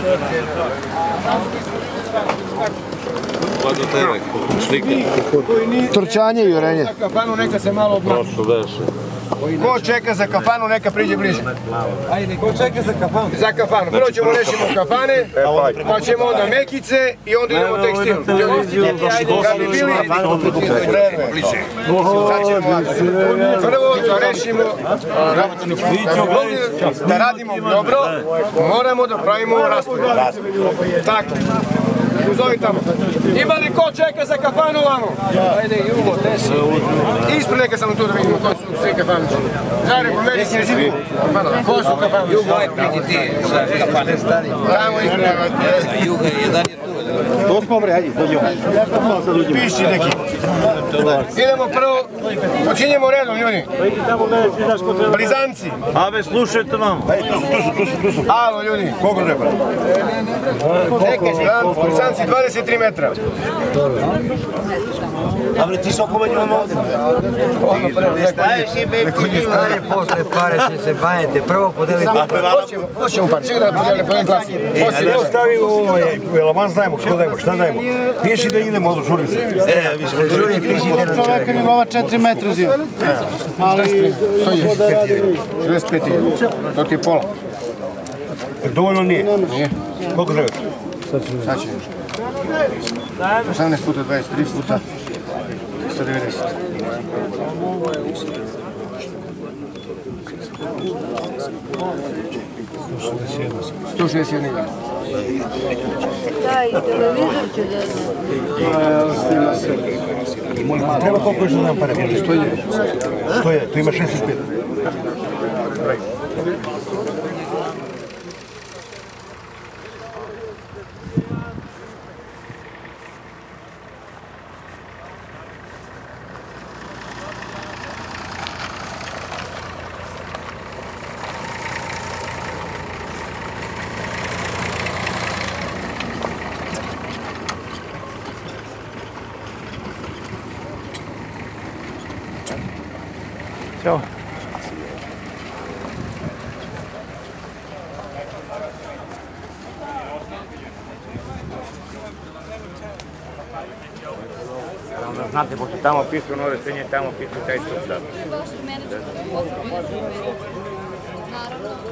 Bak, bak, bak. Pa do tebe, slike. Trčanje i urenje. Za kafanu neka se malo beše. Ko čeka za kafanu neka priđe bliže. Ko čeka za kafanu? Za kafanu. Prvo ćemo rešimo kafane, pa ćemo onda mekice i onda idemo tekstil. Kad bi bili... Prvo da rešimo, da radimo dobro, moramo da pravimo raspored. Tako. Uzovi tamo. Ima li ko čeka za kafanu vamo? Ajde, Jugo, desi. Ispred neka samo tu da vidimo ko su svi kafani. Zare, pomeri se svi. Ko su kafani? Jugo, aj ti za kafane. Tamo ispred. Juga, jedan je tu. To smo bre, ajde, dođemo. Piši neki. Idemo prvo, počinjemo redom ljudi. Blizanci. Ave, slušajte nam. Alo ljudi. Koliko treba? Blizanci 23 metra. Dobre, ti su oko meni ono ovdje. Staješ i me Dalje posle pare će se baviti. Prvo podeliti. Hoćemo, hoćemo par. Sigurno da podijelim po jedan glas. Hoćemo. Evo stavi u ovaj, elaman dajemo, što dajemo, Šta dajmo? Piši da idemo ono, do žurice. E, vi smo žuri, piši da idemo čoveka mi ova 4 metra zio. Ali... To je 65 To ti je pola. Dovoljno nije. Nije. Koliko želiš? Sad će još. 18 puta 23 puta 190. 161 161 Treba koliko još da dam pare? Što je? Što je? Tu ima 65. Onda znate, pošto tamo pišu nove srednje, tamo pišu taj sustav. Naravno.